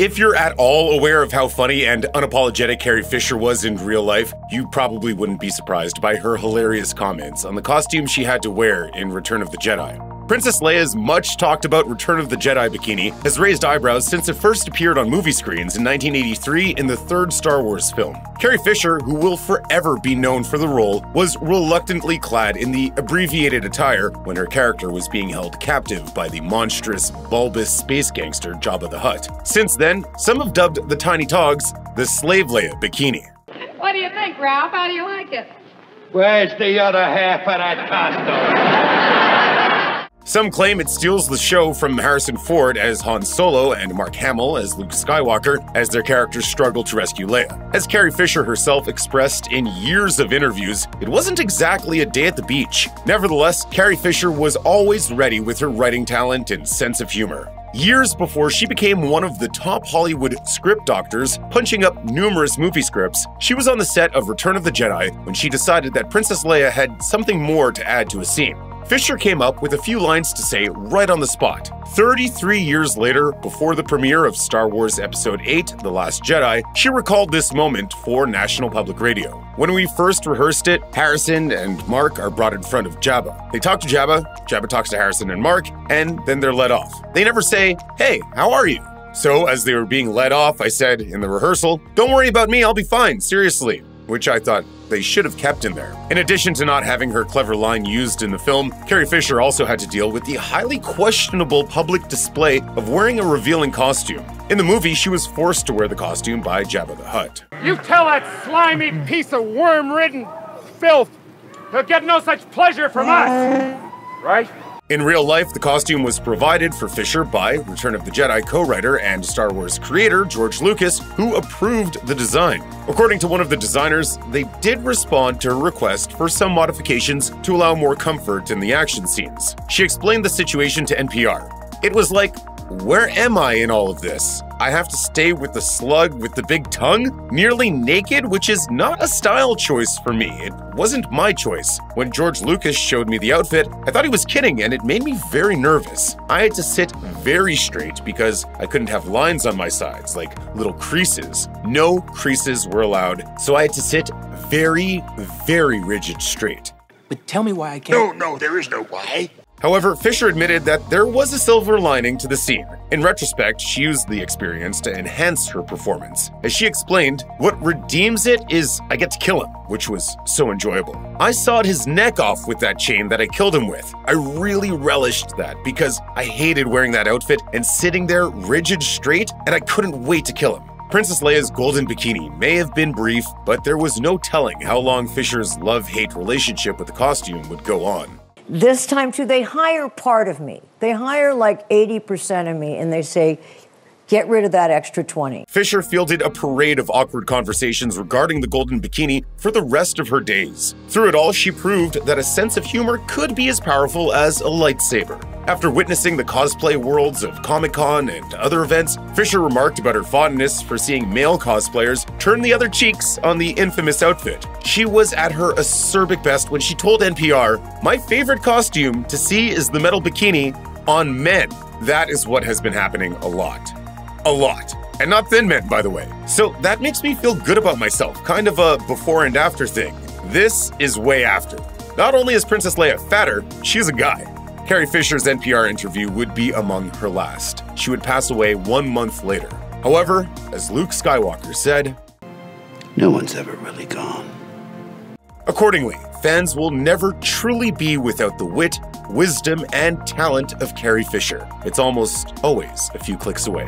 If you're at all aware of how funny and unapologetic Carrie Fisher was in real life, you probably wouldn't be surprised by her hilarious comments on the costume she had to wear in Return of the Jedi. Princess Leia's much talked about Return of the Jedi bikini has raised eyebrows since it first appeared on movie screens in 1983 in the third Star Wars film. Carrie Fisher, who will forever be known for the role, was reluctantly clad in the abbreviated attire when her character was being held captive by the monstrous, bulbous space gangster Jabba the Hutt. Since then, some have dubbed the tiny togs the Slave Leia bikini. What do you think, Ralph? How do you like it? Where's the other half of that costume? Some claim it steals the show from Harrison Ford as Han Solo and Mark Hamill as Luke Skywalker as their characters struggle to rescue Leia. As Carrie Fisher herself expressed in years of interviews, it wasn't exactly a day at the beach. Nevertheless, Carrie Fisher was always ready with her writing talent and sense of humor. Years before she became one of the top Hollywood script doctors, punching up numerous movie scripts, she was on the set of Return of the Jedi when she decided that Princess Leia had something more to add to a scene. Fisher came up with a few lines to say right on the spot. 33 years later, before the premiere of Star Wars Episode 8 The Last Jedi, she recalled this moment for National Public Radio. When we first rehearsed it, Harrison and Mark are brought in front of Jabba. They talk to Jabba, Jabba talks to Harrison and Mark, and then they're let off. They never say, Hey, how are you? So, as they were being let off, I said in the rehearsal, Don't worry about me, I'll be fine, seriously which I thought they should have kept in there. In addition to not having her clever line used in the film, Carrie Fisher also had to deal with the highly questionable public display of wearing a revealing costume. In the movie, she was forced to wear the costume by Jabba the Hutt. You tell that slimy piece of worm-ridden filth he'll get no such pleasure from us, right? In real life, the costume was provided for Fisher by Return of the Jedi co writer and Star Wars creator George Lucas, who approved the design. According to one of the designers, they did respond to her request for some modifications to allow more comfort in the action scenes. She explained the situation to NPR. It was like, where am I in all of this? I have to stay with the slug with the big tongue, nearly naked, which is not a style choice for me. It wasn't my choice. When George Lucas showed me the outfit, I thought he was kidding and it made me very nervous. I had to sit very straight because I couldn't have lines on my sides, like little creases. No creases were allowed, so I had to sit very, very rigid straight. But tell me why I can't. No, no, there is no why. However, Fisher admitted that there was a silver lining to the scene. In retrospect, she used the experience to enhance her performance. As she explained, what redeems it is I get to kill him, which was so enjoyable. I sawed his neck off with that chain that I killed him with. I really relished that because I hated wearing that outfit and sitting there rigid straight, and I couldn't wait to kill him. Princess Leia's golden bikini may have been brief, but there was no telling how long Fisher's love hate relationship with the costume would go on. This time, too, they hire part of me. They hire like 80% of me and they say, Get rid of that extra 20. Fisher fielded a parade of awkward conversations regarding the golden bikini for the rest of her days. Through it all, she proved that a sense of humor could be as powerful as a lightsaber. After witnessing the cosplay worlds of Comic Con and other events, Fisher remarked about her fondness for seeing male cosplayers turn the other cheeks on the infamous outfit. She was at her acerbic best when she told NPR, My favorite costume to see is the metal bikini on men. That is what has been happening a lot a lot. And not thin men, by the way. So that makes me feel good about myself, kind of a before and after thing. This is way after. Not only is Princess Leia fatter, she's a guy. Carrie Fisher's NPR interview would be among her last. She would pass away one month later. However, as Luke Skywalker said, No one's ever really gone. Accordingly, fans will never truly be without the wit, wisdom, and talent of Carrie Fisher. It's almost always a few clicks away.